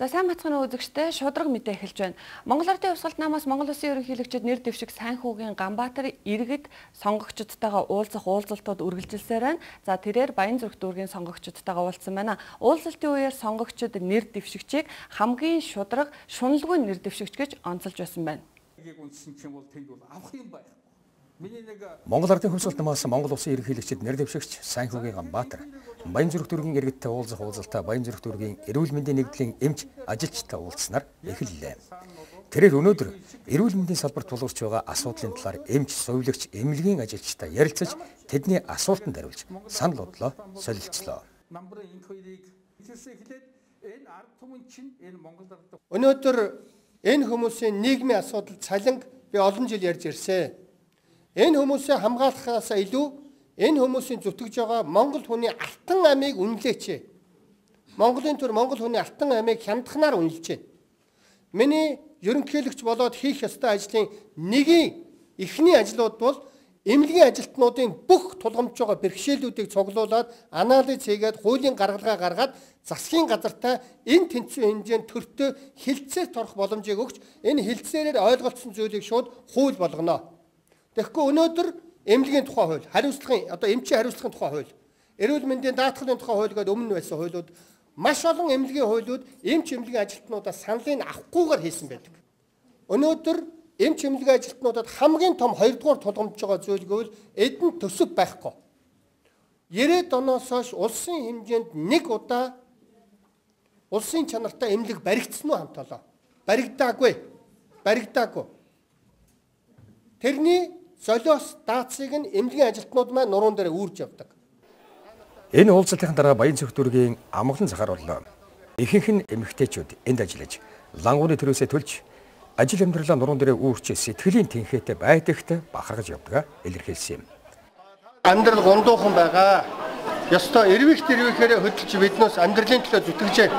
За сайн бацхан үзэгчтэй шудраг мэдээ эхэлж байна. Монгол Ардын хувьсгалт намаас Монгол Улсын ерөнхийлөгчд нэр дэвшиг Сайнхүүгийн Ганбаатар иргэд сонгогчдтойгоо уулзах уулзалтууд үргэлжилсээр байна. За тэрээр Баян зүрх дүүргийн сонгогчдтойгоо уулзсан байна. Уулзалтын үеэр сонгогчд нэр дэвшигчийг хамгийн шудраг, шуналгүй нэр дэвшигч гэж онцолж байсан байна. Үндсэн чинь бол тэнд бол авах юм байх. Монгол Ардын намаас Монгол Улсын ерөнхийлөгчд нэр дэвшигч Сайнхүүгийн Ганбаатар Баян зүрх дүүргийн иргэдтэй уулзах уулзалтаа Баян зүрх дүүргийн эрүүл мэндийн нэгдлийн эмч ажилчтай уулзснаар эхэллээ. Тэрээр өнөөдөр эрүүл мэндийн салбарт тулгарч байгаа асуудлын талаар эмч, сувилагч, эмнэлгийн ажилчтай ярилцаж тэдний асуултанд хариулж санал бодлоо солилцлоо. Өнөөдөр энэ хүмүүсийн нийгмийн асуудал цалинг би олон жил ярьж ирсэн. Энэ хүмүүсээ хамгаалахаас илүү энэ хүмүүсийн зүтгэж байгаа Монгол хүний алтан амийг үнэлээч. Монголын төр Монгол хүний алтан амийг хямдханаар үнэлж. Миний ерөнхийлөгч болоод хийх ёстой ажлын нэгийн эхний ажлууд бол эмнэлгийн ажилтнуудын бүх тулгамж байгаа бэрхшээлүүдийг цуглуулад анализ хийгээд хуулийн гаргалгаа гаргаад засгийн газартаа энэ тэнцвэр хэмжээнд төртөө хилцээр торох боломжийг өгч энэ хилцээрээр ойлголцсон зүйлийг шууд хууль болгоно. Тэгэхгүй өнөөдөр эмнэлгийн тухай хууль, хариуцлагын одоо эмчийн хариуцлагын тухай хууль, эрүүл мэндийн даатгалын тухай хууль гэдэг өмнө байсан хуулиуд маш олон эмнэлгийн хуулиуд эмч эмнэлгийн ажилтнуудаас саналыг авахгүйгээр хийсэн байдаг. Өнөөдөр эмч эмнэлгийн ажилтнуудад хамгийн том 2 дугаар тулгамж байгаа зүйл гэвэл эдэн төсөв байхгүй. 90-ад оноос хойш улсын хэмжээнд нэг удаа улсын чанартай эмнэлэг баригдсан уу хамталаа? Баригдаагүй. Баригдаагүй. Тэрний солиос даацыг нь эмнэлгийн ажилтнууд маань нуруунд дээр үүрж явдаг. Энэ уулзалтын дараа Баян цогт дүргийн амглан захаар боллоо. Ихэнх нь эмэгтэйчүүд энд ажиллаж, лангууны төрөөсөө төлж, ажил амьдралаа нуруунд дээр үүрч сэтгэлийн тэнхээтэй байдагт бахархаж явдаг илэрхийлсэн юм. Амьдрал гундуухан байгаа. Ёстой эрвих тэрвихээрээ хөдөлж биднээс амьдралын төлөө зүтгэж байна.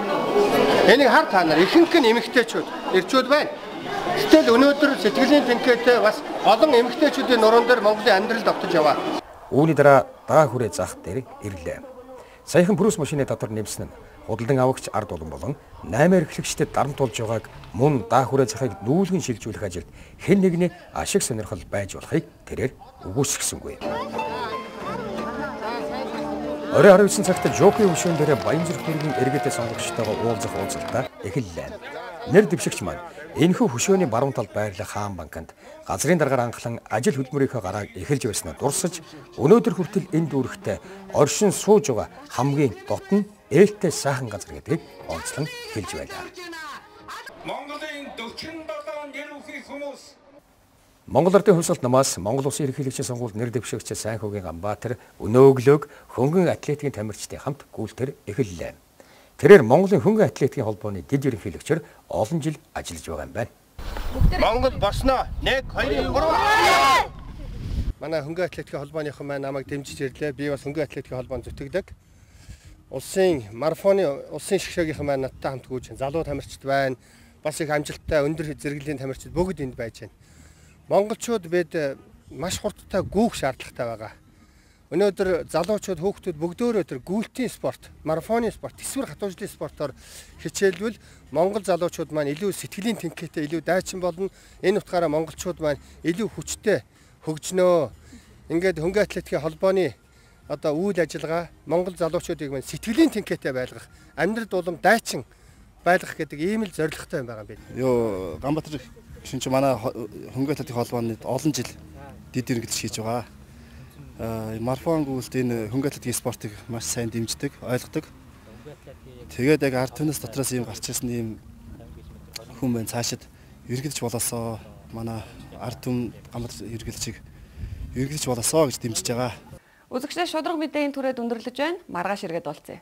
Энийг хар та нар ихэнх нь эмэгтэйчүүд ирчүүд байна. Гэтэл өнөөдөр сэтгэлийн тэнхээтэй бас олон эмэгтэйчүүдийн нуруунд дээр Монголын амьдрал давтаж яваа. Үүний дараа даа хүрээ зах дээр ирлээ. Саяхан Брус машины дотор нэмсэн нь худалдан авагч ард улан болон 8 эрхлэгчдэд дарамт болж байгааг мөн даа хүрээ захыг нүүлгэн шилжүүлэх ажилд хэн нэгний ашиг сонирхол байж болохыг тэрээр үгүйсгэсэнгүй. Орой 19 цагт Жокийн хөшөөн дээр Баян зүрх дүүргийн иргэдэд сонгогчтойгоо уулзах уулзалтаа эхэллээ. Нэр дэвшигч маань энэхүү хөшөөний баруун талд байрлах хаан банкнд газрын даргаар анхлан ажил хөдөлмөрийнхөө гарааг эхэлж байснаа дурсаж өнөөдөр хүртэл энэ дүүрэгтээ оршин сууж байгаа хамгийн дотн ээлтэй сайхан газар гэдгийг онцлон хэлж байлаа. Монголын 47 нэр үхий хүмүүс Монгол Ардын хувьсгалт намаас Монгол Улсын ерөнхийлөгчийн сонгуульд нэр дэвшигч Сайнхүүгийн Ганбаатар өнөөгөлөг хөнгөн атлетикийн тамирчдын хамт гүйлтэр эхэллээ. Тэрээр Монголын хөнгөн атлетикийн холбооны дэд ерөнхийлөгчөөр олон жил ажиллаж байгаа юм байна. Монгол босноо 1 2 3 Манай хөнгөн атлетикийн холбооныхон маань намайг дэмжиж ирлээ. Би бас хөнгөн атлетикийн холбоонд зүтгэдэг. Улсын марафоны улсын шгшөөгийнхэн маань надтай хамт гүйж залуу тамирчид байна. Бас их амжилттай өндөр зэрэглэлийн тамирчид бүгд энд байж байна. Монголчууд бид маш хурдтай гүүх шаардлагатай байгаа. Өнөөдөр залуучууд хүүхдүүд бүгдөө тэр гүйлтийн спорт, марафоны спорт, тэсвэр хатуужлын спортоор хичээлвэл Монгол залуучууд маань илүү сэтгэлийн тэнхээтэй, илүү дайчин болно. Энэ утгаараа монголчууд маань илүү хүчтэй хөгжнөө. Ингээд хөнгө атлетикийн холбооны одоо үйл ажиллагаа Монгол залуучуудыг маань сэтгэлийн тэнхээтэй байлгах, амьдрал дулам дайчин байлгах гэдэг ийм л зорилготой юм байгаа юм байна. Йоо Ганбатар шинж манай хөнгө атлетикийн холбооны олон жил дид иргэлж хийж байгаа марафон гүйлт энэ хөнгө атлетикийн спортыг маш сайн дэмждэг, ойлгодог. Тэгээд яг ард түмнээс дотроос ийм гарч ирсэн ийм хүн байна цаашид эргэлж болосоо манай ард түмэн гамбар эргэлжийг эргэлж болосоо гэж дэмжиж байгаа. Үзэгчдээ шудраг мэдээний түрээд өндөрлөж байна. Маргааш иргэд болцъё.